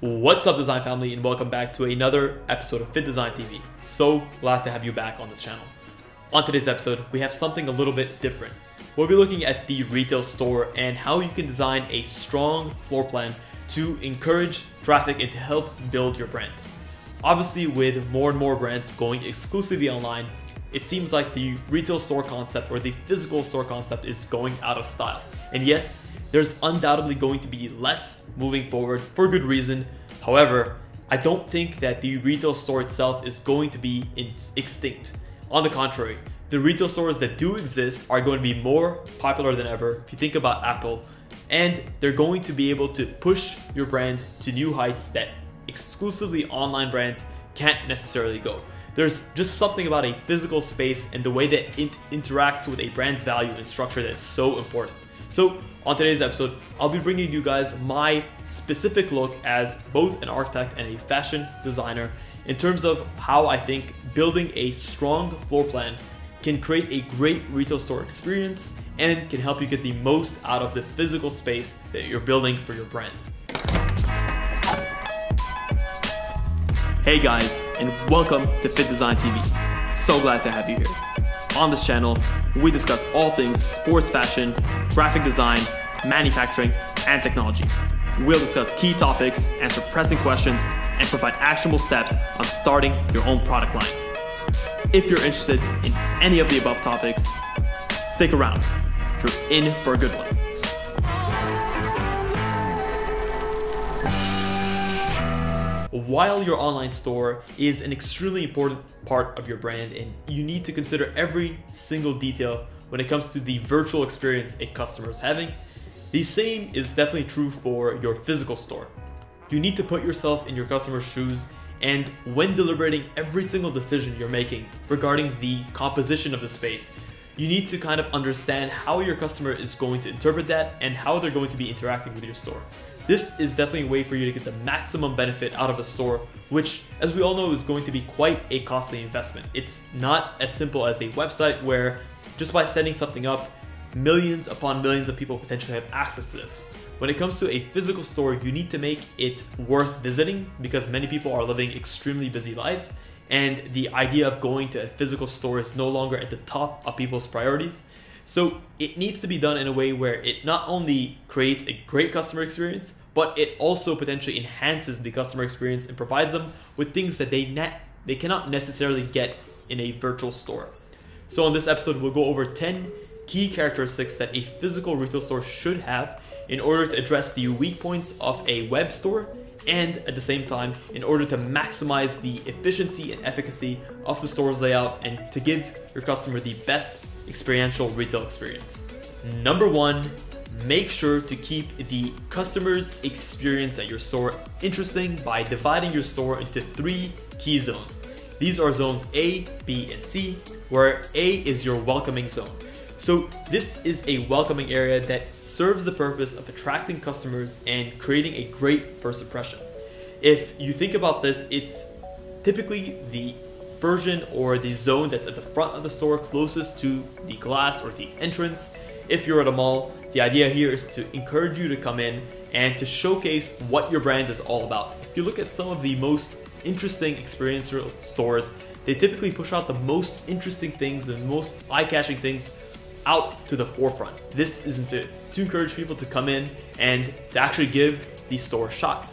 What's up design family and welcome back to another episode of FittDesign TV. So glad to have you back on this channel. On today's episode, we have something a little bit different. We'll be looking at the retail store and how you can design a strong floor plan to encourage traffic and to help build your brand. Obviously, with more and more brands going exclusively online, it seems like the retail store concept or the physical store concept is going out of style. And yes, there's undoubtedly going to be less moving forward for good reason. However, I don't think that the retail store itself is going to be extinct. On the contrary, the retail stores that do exist are going to be more popular than ever. If you think about Apple, and they're going to be able to push your brand to new heights that exclusively online brands can't necessarily go. There's just something about a physical space and the way that it interacts with a brand's value and structure that's so important. So on today's episode, I'll be bringing you guys my specific look as both an architect and a fashion designer in terms of how I think building a strong floor plan can create a great retail store experience and can help you get the most out of the physical space that you're building for your brand. Hey guys, and welcome to FittDesign TV. So glad to have you here. On this channel, we discuss all things sports fashion, graphic design, manufacturing, and technology. We'll discuss key topics, answer pressing questions, and provide actionable steps on starting your own product line. If you're interested in any of the above topics, stick around. You're in for a good one. While your online store is an extremely important part of your brand and you need to consider every single detail when it comes to the virtual experience a customer is having, the same is definitely true for your physical store. You need to put yourself in your customer's shoes and when deliberating every single decision you're making regarding the composition of the space, you need to kind of understand how your customer is going to interpret that and how they're going to be interacting with your store. This is definitely a way for you to get the maximum benefit out of a store, which as we all know is going to be quite a costly investment. It's not as simple as a website where just by setting something up, millions upon millions of people potentially have access to this. When it comes to a physical store, you need to make it worth visiting because many people are living extremely busy lives and the idea of going to a physical store is no longer at the top of people's priorities. So it needs to be done in a way where it not only creates a great customer experience, but it also potentially enhances the customer experience and provides them with things that they net they cannot necessarily get in a virtual store. So in this episode, we'll go over 10 key characteristics that a physical retail store should have in order to address the weak points of a web store and at the same time in order to maximize the efficiency and efficacy of the store's layout and to give your customer the best experiential retail experience. Number one, make sure to keep the customer's experience at your store interesting by dividing your store into three key zones. These are zones A, B, and C, where A is your welcoming zone. So this is a welcoming area that serves the purpose of attracting customers and creating a great first impression. If you think about this, it's typically the version or the zone that's at the front of the store closest to the glass or the entrance. If you're at a mall, the idea here is to encourage you to come in and to showcase what your brand is all about. If you look at some of the most interesting experiential stores, they typically push out the most interesting things and most eye-catching things out to the forefront. This isn't to, to encourage people to come in and to actually give the store a shot.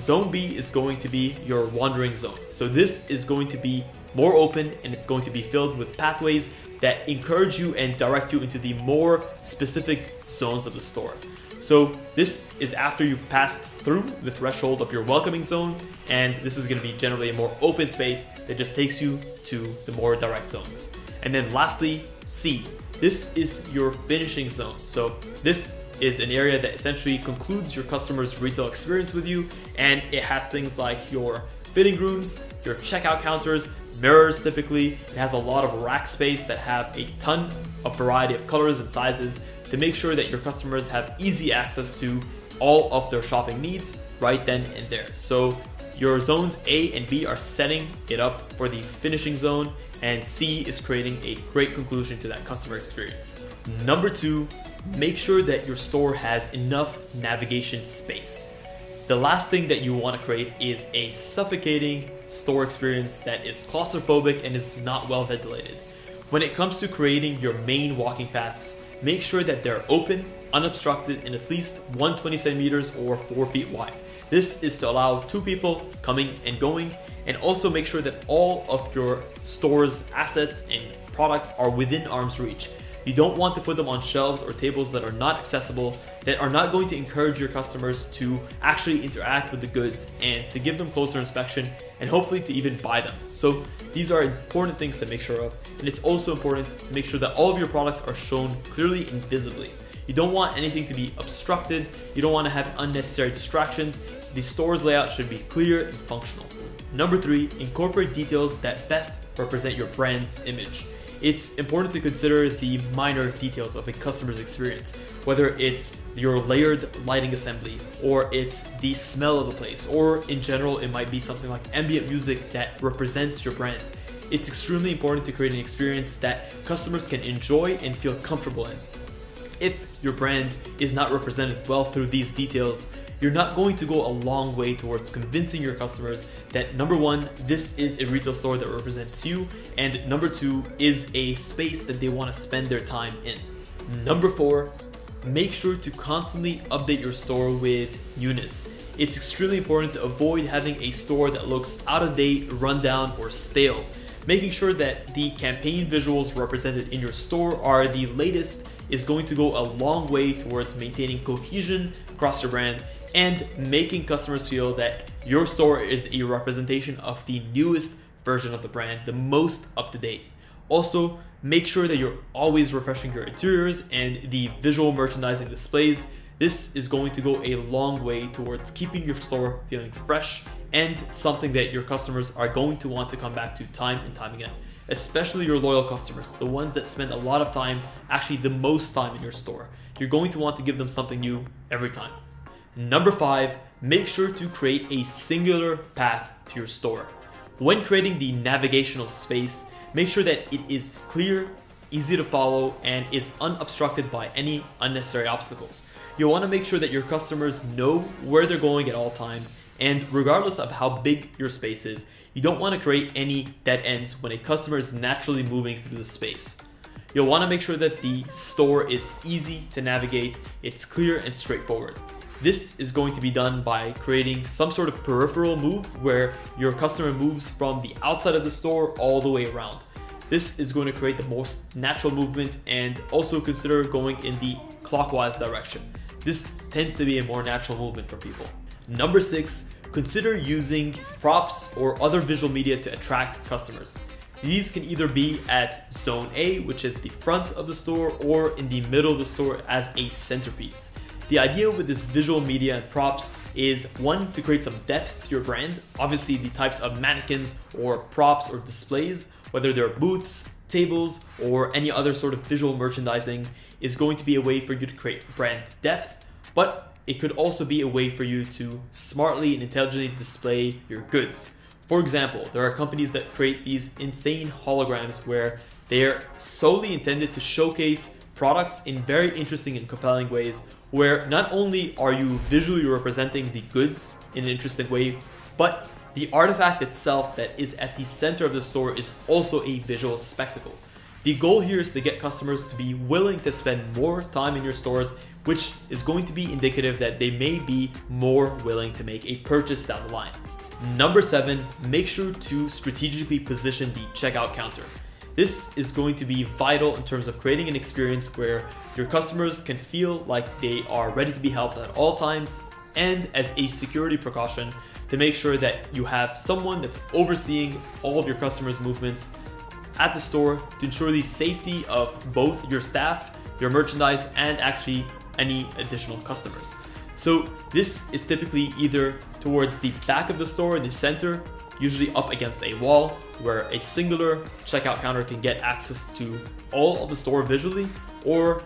Zone B is going to be your wandering zone. So this is going to be more open and it's going to be filled with pathways that encourage you and direct you into the more specific zones of the store. So this is after you've passed through the threshold of your welcoming zone and this is going to be generally a more open space that just takes you to the more direct zones. And then lastly, C. This is your finishing zone. So this is an area that essentially concludes your customer's retail experience with you and it has things like your fitting rooms, your checkout counters, mirrors typically. It has a lot of rack space that have a ton of variety of colors and sizes to make sure that your customers have easy access to all of their shopping needs right then and there. So your zones A and B are setting it up for the finishing zone and C is creating a great conclusion to that customer experience. Number two, make sure that your store has enough navigation space. The last thing that you want to create is a suffocating store experience that is claustrophobic and is not well ventilated. When it comes to creating your main walking paths, make sure that they're open, unobstructed, and at least 120 centimeters or 4 feet wide. This is to allow two people coming and going, and also make sure that all of your store's assets and products are within arm's reach. You don't want to put them on shelves or tables that are not accessible, that are not going to encourage your customers to actually interact with the goods and to give them closer inspection and hopefully to even buy them. So these are important things to make sure of. And it's also important to make sure that all of your products are shown clearly and visibly. You don't want anything to be obstructed. You don't want to have unnecessary distractions. The store's layout should be clear and functional. Number three, incorporate details that best represent your brand's image it's important to consider the minor details of a customer's experience, whether it's your layered lighting assembly, or it's the smell of the place, or in general, it might be something like ambient music that represents your brand. It's extremely important to create an experience that customers can enjoy and feel comfortable in. If your brand is not represented well through these details, you're not going to go a long way towards convincing your customers that number one, this is a retail store that represents you, and number two, is a space that they want to spend their time in. Number four, make sure to constantly update your store with newness. It's extremely important to avoid having a store that looks out of date, rundown, or stale. Making sure that the campaign visuals represented in your store are the latest is going to go a long way towards maintaining cohesion across your brand and making customers feel that your store is a representation of the newest version of the brand, the most up to date. Also, make sure that you're always refreshing your interiors and the visual merchandising displays. This is going to go a long way towards keeping your store feeling fresh and something that your customers are going to want to come back to time and time again especially your loyal customers, the ones that spend a lot of time, actually the most time in your store. You're going to want to give them something new every time. Number five, make sure to create a singular path to your store. When creating the navigational space, make sure that it is clear, easy to follow, and is unobstructed by any unnecessary obstacles. You'll want to make sure that your customers know where they're going at all times, and regardless of how big your space is, you don't want to create any dead ends when a customer is naturally moving through the space. You'll want to make sure that the store is easy to navigate, it's clear and straightforward. This is going to be done by creating some sort of peripheral move where your customer moves from the outside of the store all the way around. This is going to create the most natural movement and also consider going in the clockwise direction. This tends to be a more natural movement for people. Number six, consider using props or other visual media to attract customers. These can either be at zone A, which is the front of the store, or in the middle of the store as a centerpiece. The idea with this visual media and props is one, to create some depth to your brand. Obviously, the types of mannequins or props or displays, whether they're booths, tables, or any other sort of visual merchandising, is going to be a way for you to create brand depth, but it could also be a way for you to smartly and intelligently display your goods. For example, there are companies that create these insane holograms where they're solely intended to showcase products in very interesting and compelling ways where not only are you visually representing the goods in an interesting way, but the artifact itself that is at the center of the store is also a visual spectacle. The goal here is to get customers to be willing to spend more time in your stores which is going to be indicative that they may be more willing to make a purchase down the line. Number seven, make sure to strategically position the checkout counter. This is going to be vital in terms of creating an experience where your customers can feel like they are ready to be helped at all times and as a security precaution to make sure that you have someone that's overseeing all of your customers' movements at the store to ensure the safety of both your staff, your merchandise, and actually any additional customers. So this is typically either towards the back of the store the center, usually up against a wall where a singular checkout counter can get access to all of the store visually, or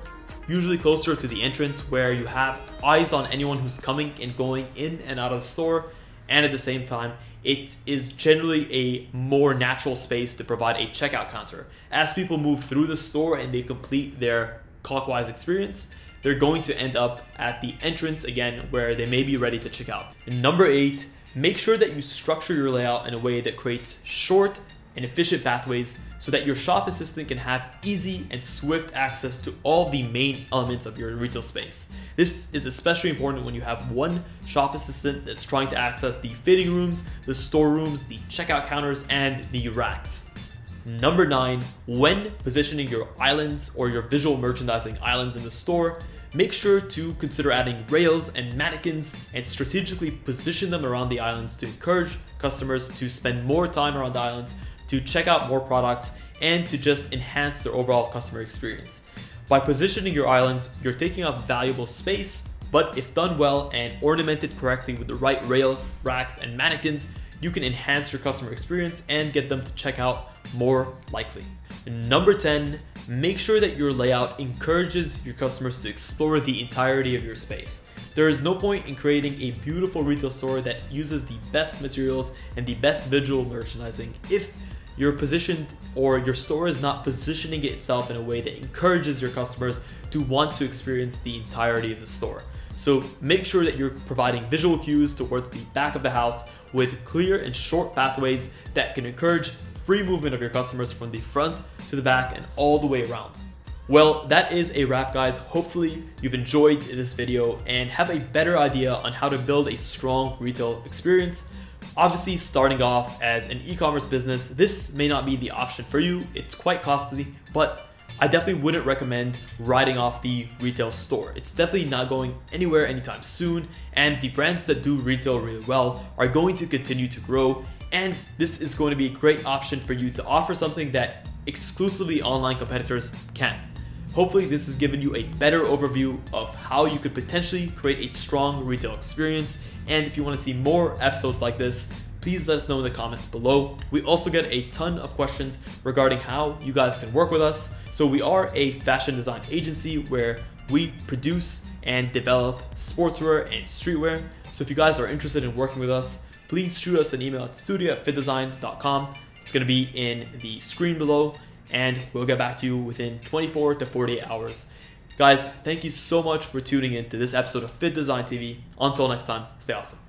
usually closer to the entrance where you have eyes on anyone who's coming and going in and out of the store, and at the same time, it is generally a more natural space to provide a checkout counter. As people move through the store and they complete their clockwise experience, they're going to end up at the entrance again where they may be ready to check out. And number eight, make sure that you structure your layout in a way that creates short and efficient pathways so that your shop assistant can have easy and swift access to all the main elements of your retail space. This is especially important when you have one shop assistant that's trying to access the fitting rooms, the storerooms, the checkout counters, and the racks. Number nine, when positioning your islands or your visual merchandising islands in the store, make sure to consider adding rails and mannequins and strategically position them around the islands to encourage customers to spend more time around the islands to check out more products, and to just enhance their overall customer experience. By positioning your islands, you're taking up valuable space, but if done well and ornamented correctly with the right rails, racks, and mannequins, you can enhance your customer experience and get them to check out more likely. Number 10, make sure that your layout encourages your customers to explore the entirety of your space. There is no point in creating a beautiful retail store that uses the best materials and the best visual merchandising if you're positioned or your store is not positioning itself in a way that encourages your customers to want to experience the entirety of the store. So make sure that you're providing visual cues towards the back of the house with clear and short pathways that can encourage free movement of your customers from the front to the back and all the way around. Well, that is a wrap guys. Hopefully you've enjoyed this video and have a better idea on how to build a strong retail experience. Obviously, starting off as an e-commerce business, this may not be the option for you. It's quite costly, but I definitely wouldn't recommend writing off the retail store. It's definitely not going anywhere anytime soon, and the brands that do retail really well are going to continue to grow, and this is going to be a great option for you to offer something that exclusively online competitors can't. Hopefully this has given you a better overview of how you could potentially create a strong retail experience. And if you want to see more episodes like this, please let us know in the comments below. We also get a ton of questions regarding how you guys can work with us. So we are a fashion design agency where we produce and develop sportswear and streetwear. So if you guys are interested in working with us, please shoot us an email at studio at fittdesign.com. It's going to be in the screen below and we'll get back to you within 24 to 48 hours. Guys, thank you so much for tuning in to this episode of FittDesign TV. Until next time, stay awesome.